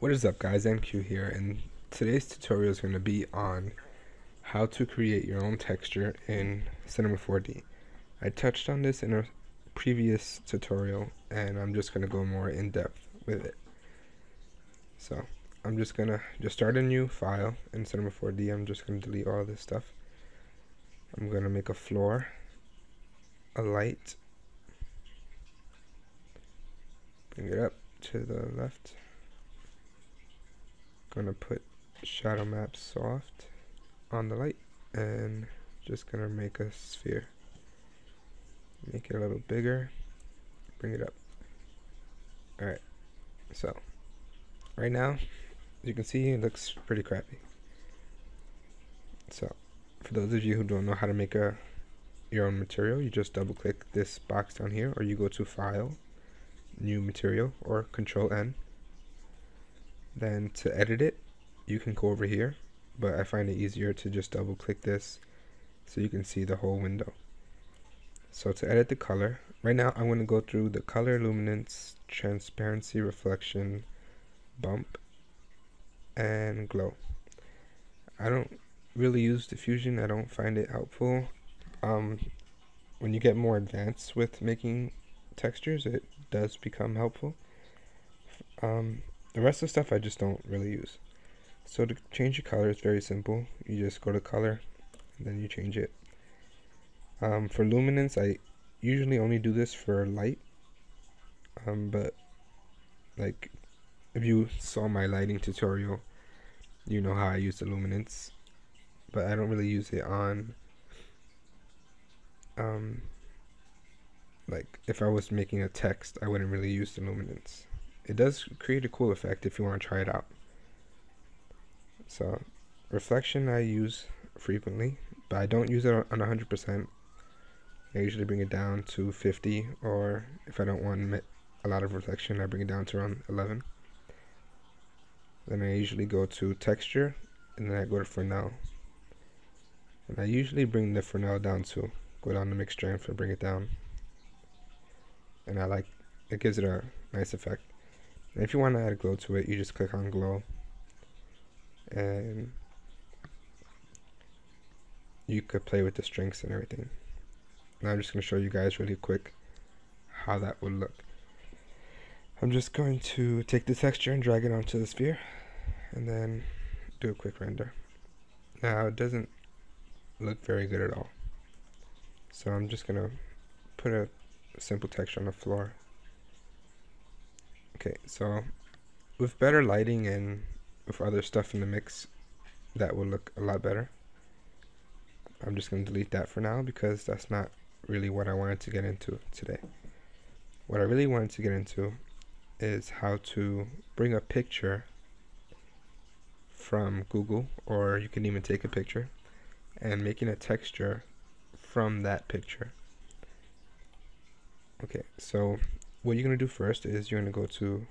What is up guys, EnCue here, and today's tutorial is going to be on how to create your own texture in Cinema 4D. I touched on this in a previous tutorial, and I'm just going to go more in depth with it. So, I'm just going to just start a new file in Cinema 4D, I'm just going to delete all this stuff. I'm going to make a floor, a light, bring it up to the left, gonna put shadow map soft on the light and just gonna make a sphere. Make it a little bigger. Bring it up. Alright. So right now you can see it looks pretty crappy. So for those of you who don't know how to make a your own material you just double click this box down here or you go to file new material or control N then to edit it, you can go over here, but I find it easier to just double click this so you can see the whole window. So to edit the color, right now I'm going to go through the color, luminance, transparency, reflection, bump, and glow. I don't really use diffusion, I don't find it helpful. Um, when you get more advanced with making textures, it does become helpful. Um, the rest of the stuff I just don't really use. So to change the color, it's very simple. You just go to color, and then you change it. Um, for luminance, I usually only do this for light. Um, but like, if you saw my lighting tutorial, you know how I use the luminance. But I don't really use it on, um, like if I was making a text, I wouldn't really use the luminance it does create a cool effect if you want to try it out. So reflection I use frequently, but I don't use it on 100%. I usually bring it down to 50 or if I don't want a lot of reflection I bring it down to around 11. Then I usually go to texture and then I go to Fresnel. And I usually bring the Fresnel down to go down to mix strength and bring it down. And I like it gives it a nice effect. And if you want to add a glow to it, you just click on glow. And you could play with the strengths and everything. Now I'm just going to show you guys really quick how that would look. I'm just going to take the texture and drag it onto the sphere and then do a quick render. Now it doesn't look very good at all. So I'm just going to put a simple texture on the floor Okay, so with better lighting and with other stuff in the mix, that will look a lot better. I'm just going to delete that for now because that's not really what I wanted to get into today. What I really wanted to get into is how to bring a picture from Google or you can even take a picture and making a texture from that picture. Okay, so what you're going to do first is you're going to go to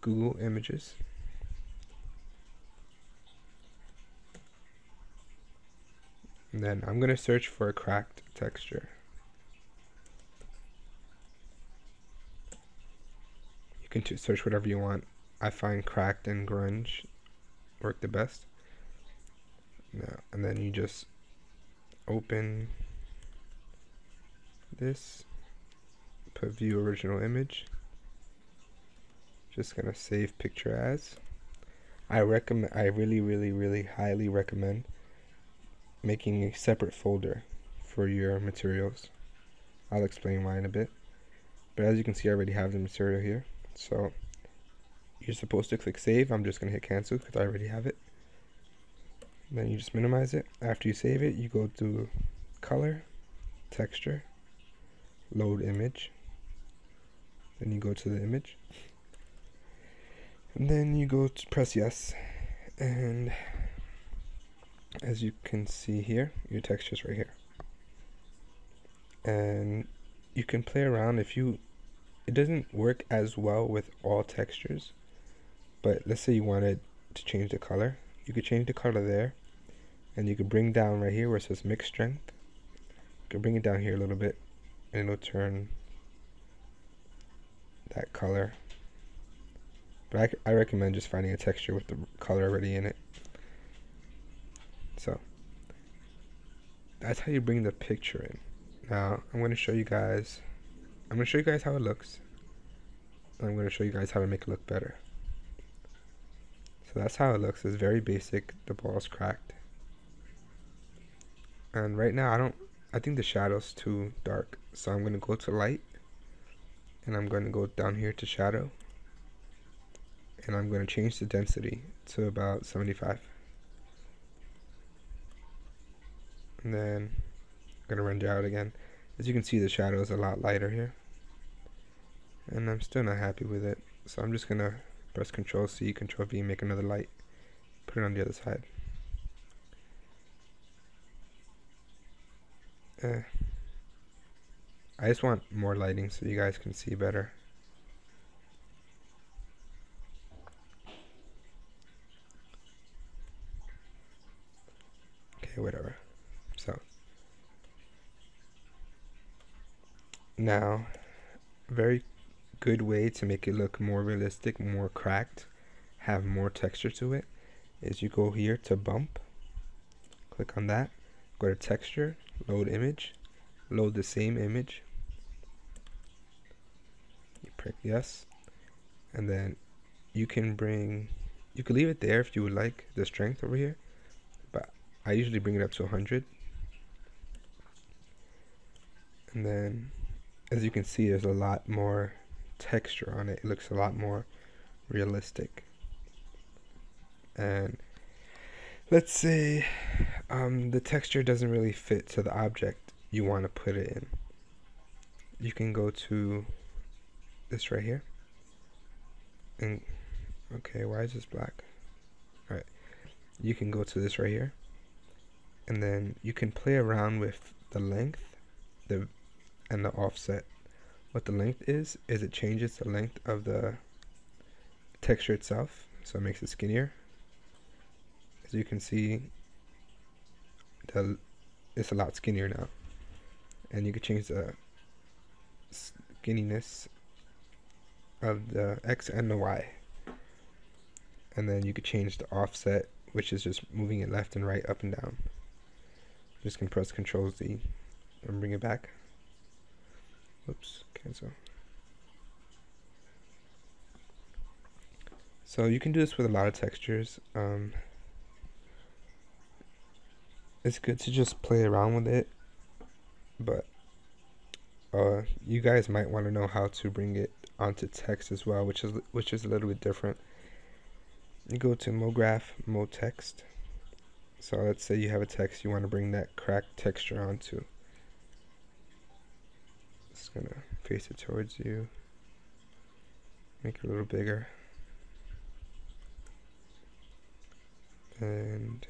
Google Images. And then I'm going to search for a cracked texture. You can search whatever you want. I find cracked and grunge work the best. Now, and then you just open this put view original image. Just gonna save picture as. I recommend I really really really highly recommend making a separate folder for your materials. I'll explain why in a bit. But as you can see I already have the material here. So you're supposed to click save. I'm just gonna hit cancel because I already have it. Then you just minimize it. After you save it you go to color texture load image then you go to the image. And then you go to press yes. And as you can see here your texture is right here. And you can play around if you it doesn't work as well with all textures but let's say you wanted to change the color. You could change the color there. And you could bring down right here where it says mix strength. You can bring it down here a little bit and it'll turn that color But I, I recommend just finding a texture with the color already in it. So that's how you bring the picture in. Now I'm going to show you guys, I'm going to show you guys how it looks. I'm going to show you guys how to make it look better. So that's how it looks. It's very basic. The ball's cracked. And right now I don't, I think the shadow's too dark. So I'm going to go to light. And I'm going to go down here to shadow. And I'm going to change the density to about 75. And then I'm going to render out again. As you can see the shadow is a lot lighter here. And I'm still not happy with it. So I'm just going to press Control C, Control V, make another light. Put it on the other side. Eh. I just want more lighting so you guys can see better. Okay, whatever. So, now, very good way to make it look more realistic, more cracked, have more texture to it, is you go here to bump, click on that, go to texture, load image, load the same image, yes, and then you can bring, you can leave it there if you would like, the strength over here, but I usually bring it up to 100, and then as you can see there's a lot more texture on it. It looks a lot more realistic. And let's say um, the texture doesn't really fit to the object you want to put it in. You can go to this right here. And okay, why is this black? Alright. You can go to this right here. And then you can play around with the length the and the offset what the length is is it changes the length of the texture itself so it makes it skinnier as you can see the it's a lot skinnier now and you can change the skinniness of the X and the Y and then you could change the offset which is just moving it left and right up and down just can press control Z and bring it back Oops, cancel. So you can do this with a lot of textures. Um, it's good to just play around with it, but uh, you guys might want to know how to bring it onto text as well, which is which is a little bit different. You go to MoGraph, MoText. So let's say you have a text you want to bring that cracked texture onto just gonna face it towards you make it a little bigger and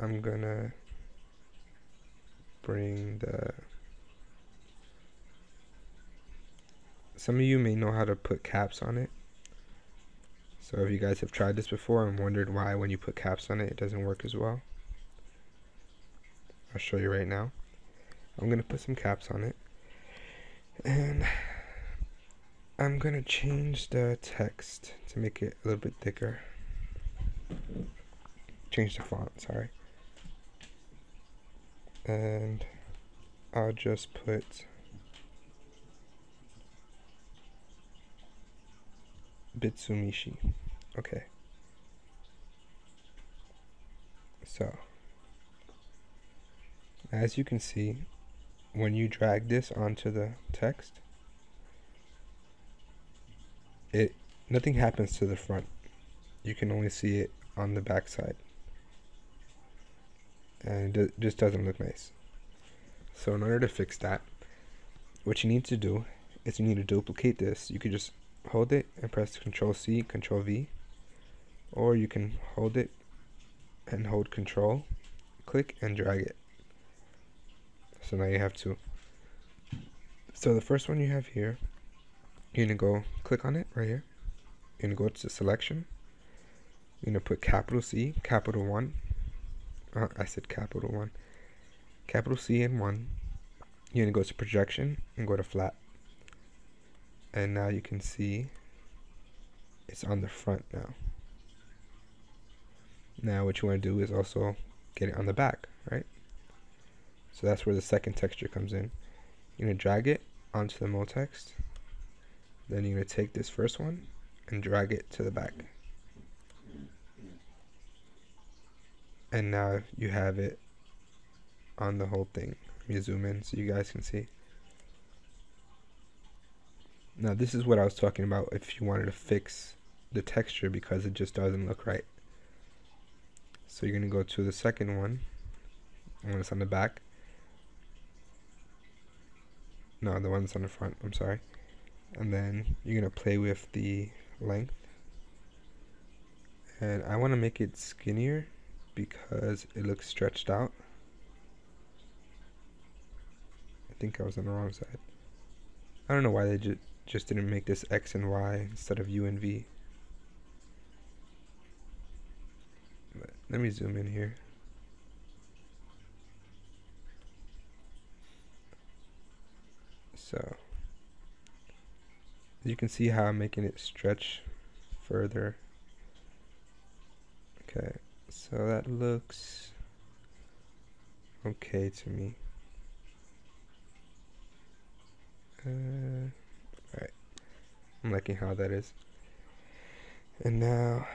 I'm gonna bring the some of you may know how to put caps on it so if you guys have tried this before and wondered why when you put caps on it, it doesn't work as well, I'll show you right now. I'm going to put some caps on it. And I'm going to change the text to make it a little bit thicker. Change the font, sorry. And I'll just put Bitsumishi. Okay. So, as you can see, when you drag this onto the text, it nothing happens to the front. You can only see it on the back side. And it just doesn't look nice. So in order to fix that, what you need to do is you need to duplicate this. You could just hold it and press Control C, Control V, or you can hold it and hold Control, click and drag it. So now you have two. So the first one you have here, you're gonna go click on it right here. You're gonna go to selection. You're gonna put capital C, capital one. Uh, I said capital one. Capital C and one. you're gonna go to projection and go to flat. And now you can see it's on the front now. Now what you want to do is also get it on the back right? So that's where the second texture comes in. You're to drag it onto the MoText then you're to take this first one and drag it to the back and now you have it on the whole thing let me zoom in so you guys can see now this is what I was talking about if you wanted to fix the texture because it just doesn't look right. So you're going to go to the second one, one that's on the back. No, the one's on the front, I'm sorry. And then you're going to play with the length. And I want to make it skinnier because it looks stretched out. I think I was on the wrong side. I don't know why they just just didn't make this X and Y instead of U and V. But let me zoom in here. So you can see how I'm making it stretch further. Okay, so that looks okay to me. Uh, I'm liking how that is. And now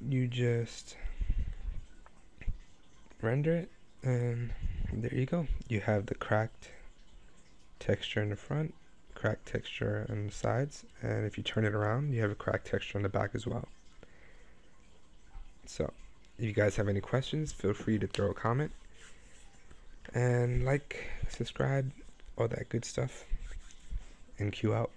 you just render it and there you go. You have the cracked texture in the front, cracked texture on the sides, and if you turn it around, you have a cracked texture on the back as well. So, if you guys have any questions, feel free to throw a comment and like, subscribe, all that good stuff, and cue out.